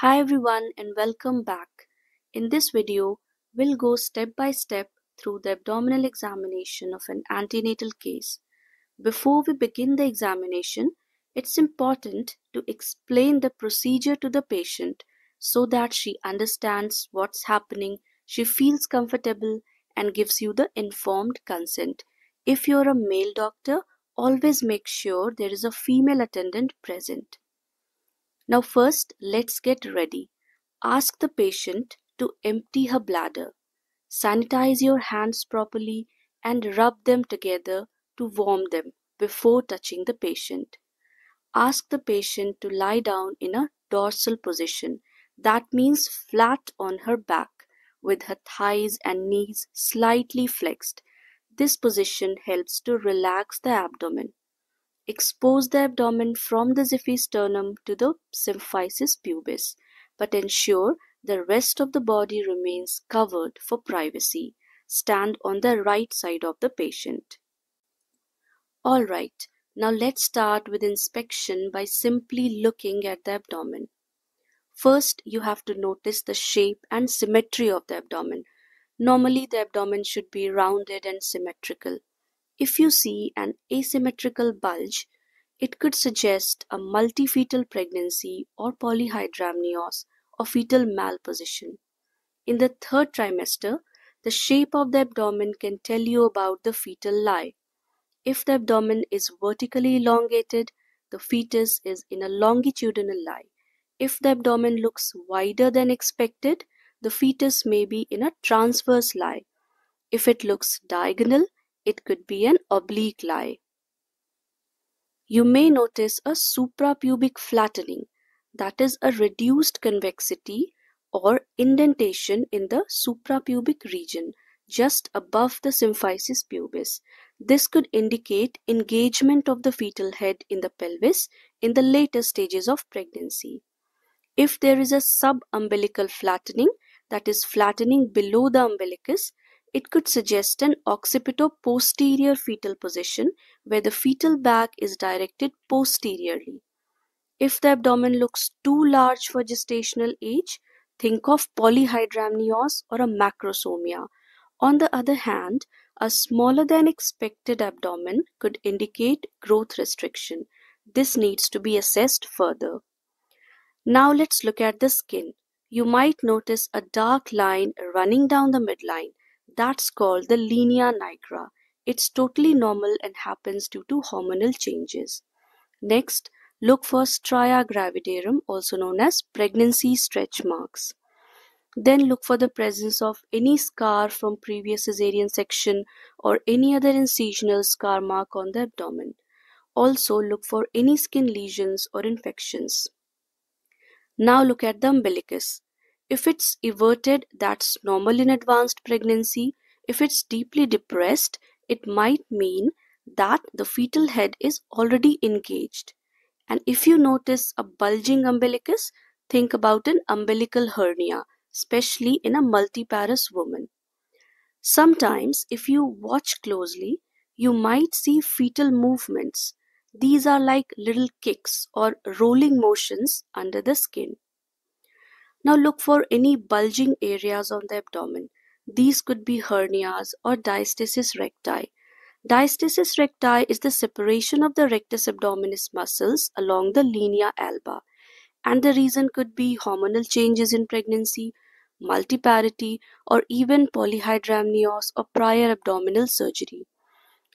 Hi everyone and welcome back. In this video, we'll go step by step through the abdominal examination of an antenatal case. Before we begin the examination, it's important to explain the procedure to the patient so that she understands what's happening, she feels comfortable, and gives you the informed consent. If you're a male doctor, always make sure there is a female attendant present. Now, first, let's get ready. Ask the patient to empty her bladder. Sanitize your hands properly and rub them together to warm them before touching the patient. Ask the patient to lie down in a dorsal position. That means flat on her back with her thighs and knees slightly flexed. This position helps to relax the abdomen. Expose the abdomen from the xiphisternum to the symphysis pubis, but ensure the rest of the body remains covered for privacy. Stand on the right side of the patient. Alright, now let's start with inspection by simply looking at the abdomen. First, you have to notice the shape and symmetry of the abdomen. Normally, the abdomen should be rounded and symmetrical. If you see an asymmetrical bulge, it could suggest a multifetal pregnancy or polyhydramnios or fetal malposition. In the third trimester, the shape of the abdomen can tell you about the fetal lie. If the abdomen is vertically elongated, the fetus is in a longitudinal lie. If the abdomen looks wider than expected, the fetus may be in a transverse lie. If it looks diagonal, it could be an oblique lie. You may notice a suprapubic flattening, that is a reduced convexity or indentation in the suprapubic region just above the symphysis pubis. This could indicate engagement of the fetal head in the pelvis in the later stages of pregnancy. If there is a subumbilical flattening, that is flattening below the umbilicus, it could suggest an occipito-posterior fetal position where the fetal back is directed posteriorly. If the abdomen looks too large for gestational age, think of polyhydramnios or a macrosomia. On the other hand, a smaller than expected abdomen could indicate growth restriction. This needs to be assessed further. Now let's look at the skin. You might notice a dark line running down the midline. That's called the linea nigra. It's totally normal and happens due to hormonal changes. Next, look for striae gravidarum, also known as pregnancy stretch marks. Then look for the presence of any scar from previous cesarean section or any other incisional scar mark on the abdomen. Also look for any skin lesions or infections. Now look at the umbilicus. If it's everted, that's normal in advanced pregnancy. If it's deeply depressed, it might mean that the fetal head is already engaged. And if you notice a bulging umbilicus, think about an umbilical hernia, especially in a multiparous woman. Sometimes, if you watch closely, you might see fetal movements. These are like little kicks or rolling motions under the skin. Now look for any bulging areas on the abdomen. These could be hernias or diastasis recti. Diastasis recti is the separation of the rectus abdominis muscles along the linea alba. And the reason could be hormonal changes in pregnancy, multiparity, or even polyhydramnios or prior abdominal surgery.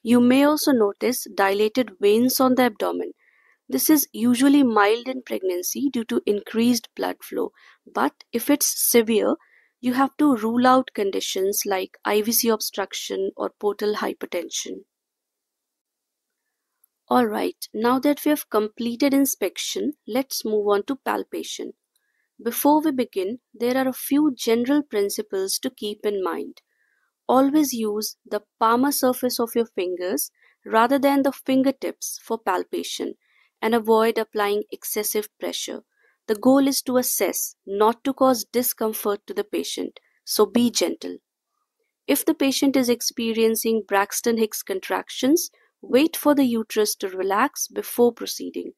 You may also notice dilated veins on the abdomen. This is usually mild in pregnancy due to increased blood flow, but if it's severe, you have to rule out conditions like IVC obstruction or portal hypertension. Alright, now that we have completed inspection, let's move on to palpation. Before we begin, there are a few general principles to keep in mind. Always use the palmar surface of your fingers rather than the fingertips for palpation and avoid applying excessive pressure. The goal is to assess, not to cause discomfort to the patient, so be gentle. If the patient is experiencing Braxton Hicks contractions, wait for the uterus to relax before proceeding.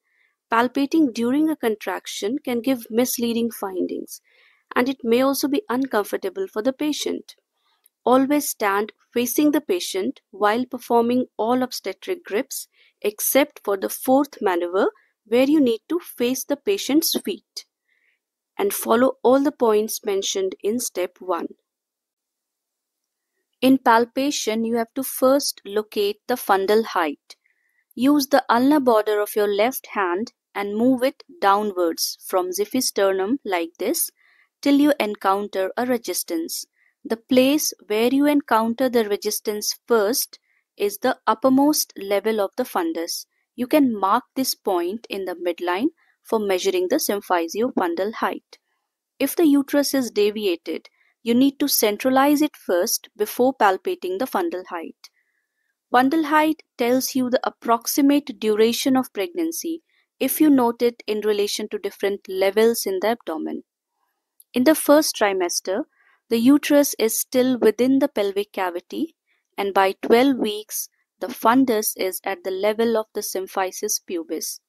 palpating during a contraction can give misleading findings, and it may also be uncomfortable for the patient. Always stand facing the patient while performing all obstetric grips except for the fourth maneuver where you need to face the patient's feet and follow all the points mentioned in step 1. In palpation, you have to first locate the fundal height. Use the ulnar border of your left hand and move it downwards from xiphisternum like this till you encounter a resistance. The place where you encounter the resistance first is the uppermost level of the fundus. You can mark this point in the midline for measuring the symphysiofundal height. If the uterus is deviated, you need to centralize it first before palpating the fundal height. Fundal height tells you the approximate duration of pregnancy if you note it in relation to different levels in the abdomen. In the first trimester, the uterus is still within the pelvic cavity, and by 12 weeks, the fundus is at the level of the symphysis pubis.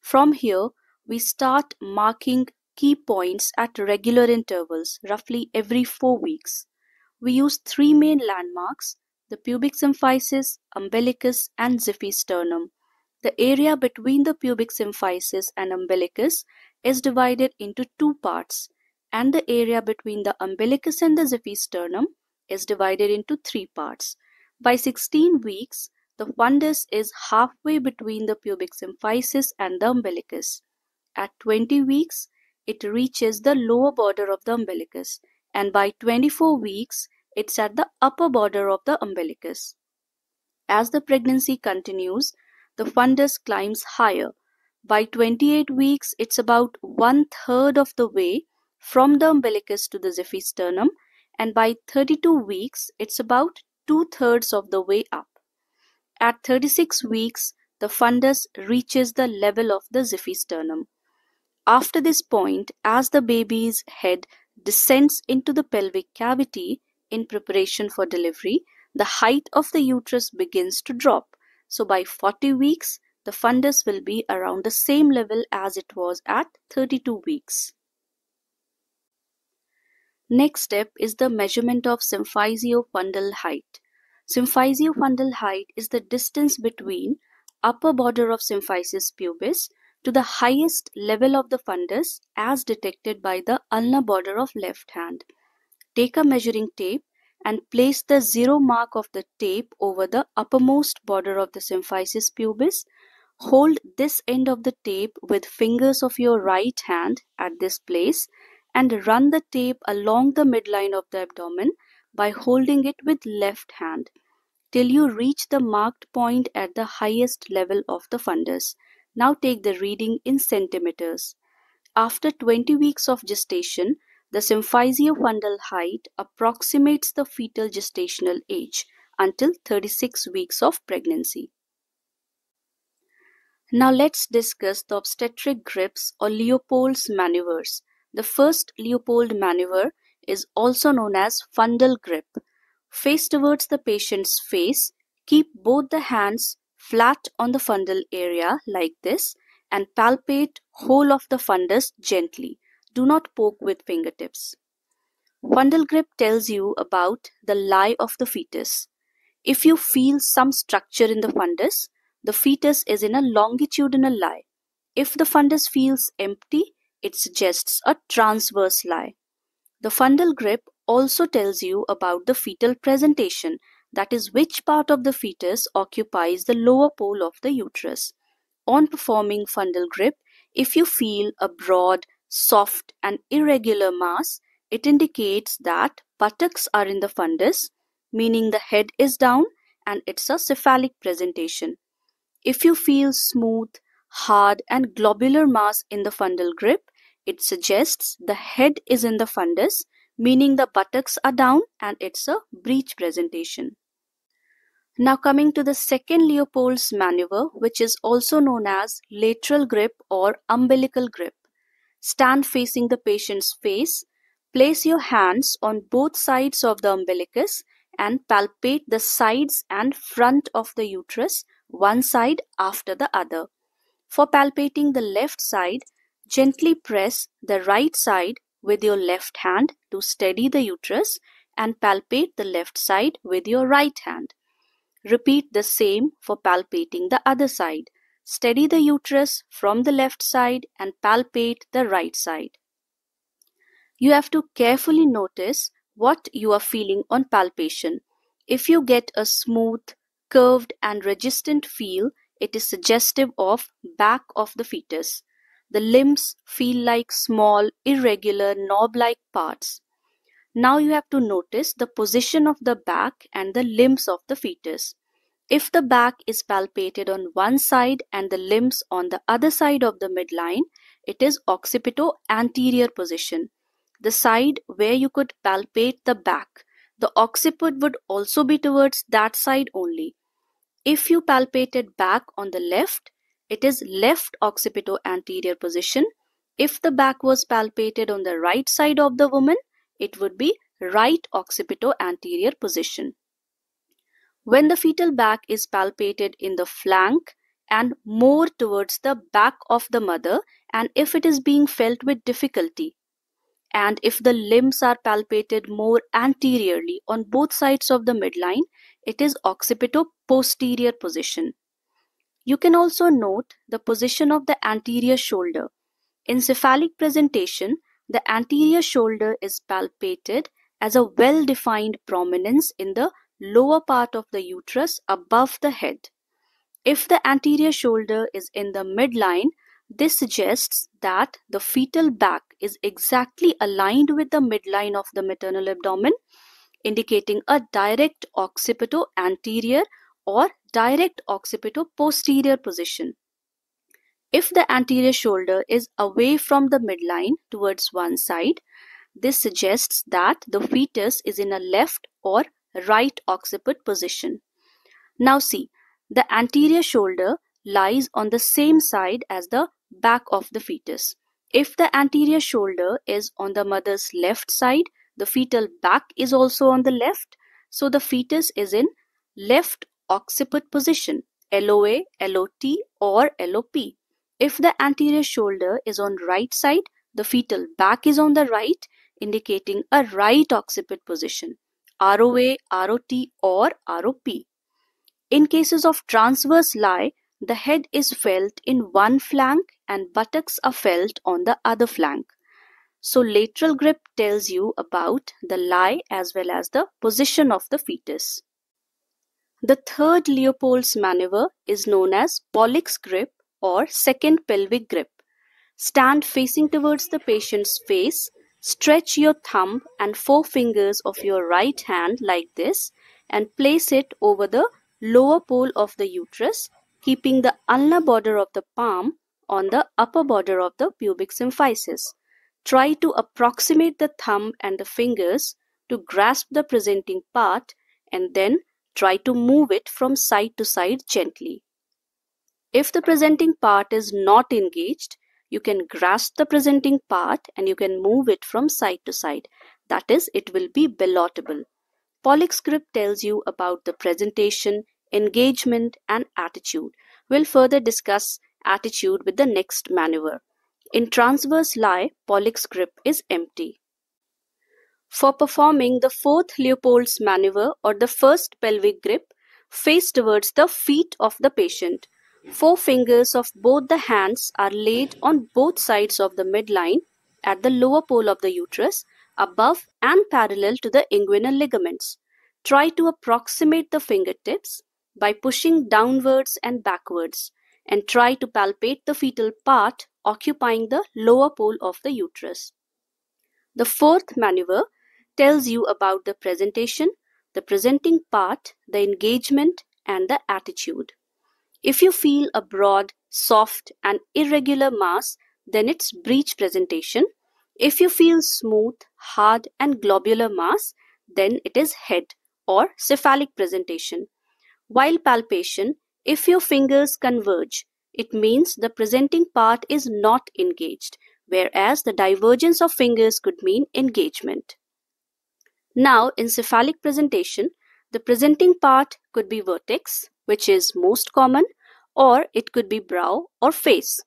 From here, we start marking key points at regular intervals, roughly every four weeks. We use three main landmarks the pubic symphysis, umbilicus, and xiphisternum. The area between the pubic symphysis and umbilicus is divided into two parts, and the area between the umbilicus and the xiphisternum is divided into three parts. By 16 weeks, the fundus is halfway between the pubic symphysis and the umbilicus. At 20 weeks, it reaches the lower border of the umbilicus, and by 24 weeks, it's at the upper border of the umbilicus. As the pregnancy continues, the fundus climbs higher. By 28 weeks, it's about one third of the way from the umbilicus to the xiphisternum, and by 32 weeks, it's about two thirds of the way up. At 36 weeks, the fundus reaches the level of the xiphisternum. After this point, as the baby's head descends into the pelvic cavity in preparation for delivery, the height of the uterus begins to drop. So by 40 weeks, the fundus will be around the same level as it was at 32 weeks. Next step is the measurement of symphysiofundal height. Symphysiofundal height is the distance between upper border of symphysis pubis to the highest level of the fundus as detected by the ulnar border of left hand. Take a measuring tape and place the zero mark of the tape over the uppermost border of the symphysis pubis. Hold this end of the tape with fingers of your right hand at this place and run the tape along the midline of the abdomen by holding it with left hand till you reach the marked point at the highest level of the fundus. Now take the reading in centimeters. After 20 weeks of gestation, the symphysiofundal height approximates the fetal gestational age until 36 weeks of pregnancy. Now let's discuss the obstetric grips or Leopold's maneuvers. The first Leopold maneuver is also known as fundal grip. Face towards the patient's face, keep both the hands flat on the fundal area like this and palpate whole of the fundus gently. Do not poke with fingertips. Fundal grip tells you about the lie of the fetus. If you feel some structure in the fundus, the fetus is in a longitudinal lie. If the fundus feels empty, it suggests a transverse lie. The fundal grip also tells you about the fetal presentation that is which part of the fetus occupies the lower pole of the uterus. On performing fundal grip, if you feel a broad, soft and irregular mass, it indicates that buttocks are in the fundus, meaning the head is down and it's a cephalic presentation. If you feel smooth, hard and globular mass in the fundal grip, it suggests the head is in the fundus, meaning the buttocks are down and it's a breech presentation. Now coming to the second Leopold's maneuver, which is also known as lateral grip or umbilical grip. Stand facing the patient's face, place your hands on both sides of the umbilicus and palpate the sides and front of the uterus, one side after the other. For palpating the left side, gently press the right side with your left hand to steady the uterus and palpate the left side with your right hand. Repeat the same for palpating the other side. Steady the uterus from the left side and palpate the right side. You have to carefully notice what you are feeling on palpation. If you get a smooth, curved and resistant feel, it is suggestive of back of the fetus. The limbs feel like small, irregular, knob-like parts. Now you have to notice the position of the back and the limbs of the fetus. If the back is palpated on one side and the limbs on the other side of the midline, it is occipito-anterior position. The side where you could palpate the back. The occiput would also be towards that side only. If you palpated back on the left, it is left occipito-anterior position. If the back was palpated on the right side of the woman, it would be right occipito-anterior position. When the fetal back is palpated in the flank and more towards the back of the mother and if it is being felt with difficulty and if the limbs are palpated more anteriorly on both sides of the midline, it is occipito-posterior position. You can also note the position of the anterior shoulder. In cephalic presentation, the anterior shoulder is palpated as a well-defined prominence in the lower part of the uterus above the head. If the anterior shoulder is in the midline, this suggests that the fetal back is exactly aligned with the midline of the maternal abdomen, indicating a direct occipito-anterior or direct occipito-posterior position. If the anterior shoulder is away from the midline towards one side, this suggests that the fetus is in a left or right occiput position. Now see, the anterior shoulder lies on the same side as the back of the fetus. If the anterior shoulder is on the mother's left side, the fetal back is also on the left, so the fetus is in left occiput position, LOA, LOT or LOP. If the anterior shoulder is on right side, the fetal back is on the right, indicating a right occiput position. ROA, ROT or ROP. In cases of transverse lie, the head is felt in one flank and buttocks are felt on the other flank. So lateral grip tells you about the lie as well as the position of the fetus. The third Leopold's maneuver is known as Pawlik's grip or second pelvic grip. Stand facing towards the patient's face Stretch your thumb and forefingers of your right hand like this and place it over the lower pole of the uterus, keeping the ulnar border of the palm on the upper border of the pubic symphysis. Try to approximate the thumb and the fingers to grasp the presenting part and then try to move it from side to side gently. If the presenting part is not engaged, you can grasp the presenting part and you can move it from side to side. That is, it will be ballotable. Pawlik's grip tells you about the presentation, engagement, and attitude. We'll further discuss attitude with the next maneuver. In transverse lie, Pawlik's grip is empty. For performing the fourth Leopold's maneuver or the first pelvic grip, face towards the feet of the patient. Four fingers of both the hands are laid on both sides of the midline at the lower pole of the uterus, above and parallel to the inguinal ligaments. Try to approximate the fingertips by pushing downwards and backwards and try to palpate the fetal part occupying the lower pole of the uterus. The fourth maneuver tells you about the presentation, the presenting part, the engagement, and the attitude. If you feel a broad, soft, and irregular mass, then it's breech presentation. If you feel smooth, hard, and globular mass, then it is head or cephalic presentation. While palpation, if your fingers converge, it means the presenting part is not engaged, whereas the divergence of fingers could mean engagement. Now, in cephalic presentation, the presenting part could be vertex, which is most common, or it could be brow or face.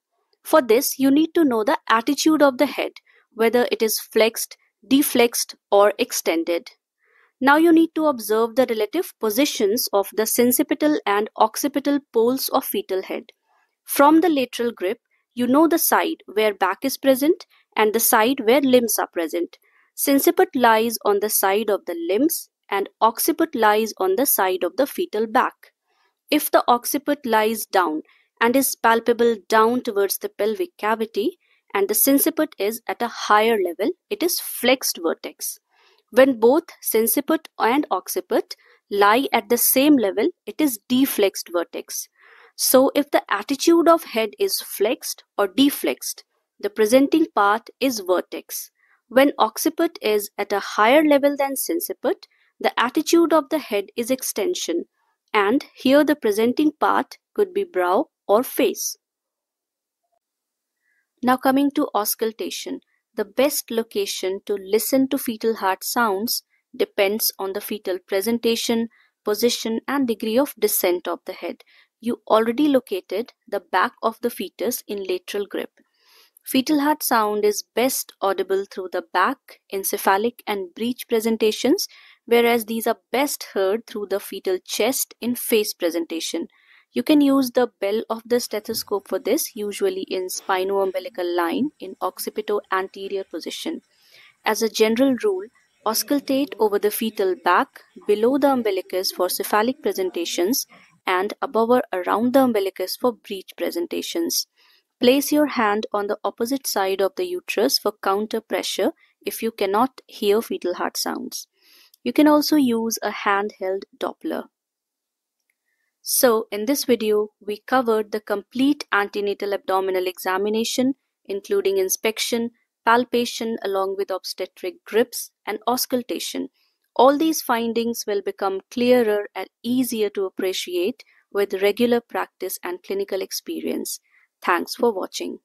For this, you need to know the attitude of the head, whether it is flexed, deflexed, or extended. Now you need to observe the relative positions of the sincipital and occipital poles of fetal head. From the lateral grip, you know the side where back is present and the side where limbs are present. Sinciput lies on the side of the limbs and occiput lies on the side of the fetal back. If the occiput lies down and is palpable down towards the pelvic cavity and the sinciput is at a higher level, it is flexed vertex. When both sinciput and occiput lie at the same level, it is deflexed vertex. So if the attitude of head is flexed or deflexed, the presenting part is vertex. When occiput is at a higher level than sinciput, the attitude of the head is extension, and here the presenting part could be brow or face. Now coming to auscultation, the best location to listen to fetal heart sounds depends on the fetal presentation, position and degree of descent of the head. You already located the back of the fetus in lateral grip. Fetal heart sound is best audible through the back, in cephalic and breech presentations, whereas these are best heard through the fetal chest in face presentation. You can use the bell of the stethoscope for this, usually in spino-umbilical line in occipito-anterior position. As a general rule, auscultate over the fetal back below the umbilicus for cephalic presentations and above or around the umbilicus for breech presentations. Place your hand on the opposite side of the uterus for counter pressure if you cannot hear fetal heart sounds. You can also use a handheld Doppler. So, in this video, we covered the complete antenatal abdominal examination, including inspection, palpation along with obstetric grips, and auscultation. All these findings will become clearer and easier to appreciate with regular practice and clinical experience. Thanks for watching.